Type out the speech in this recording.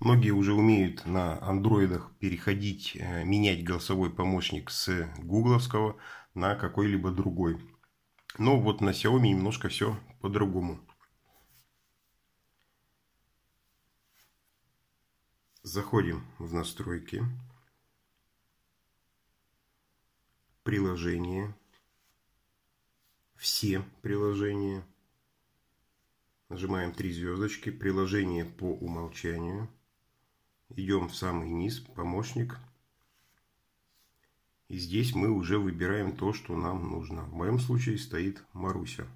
Многие уже умеют на андроидах переходить, э, менять голосовой помощник с гугловского на какой-либо другой. Но вот на Xiaomi немножко все по-другому. Заходим в настройки. Приложения. Все приложения. Нажимаем три звездочки. Приложение по умолчанию. Идем в самый низ. Помощник. И здесь мы уже выбираем то, что нам нужно. В моем случае стоит Маруся.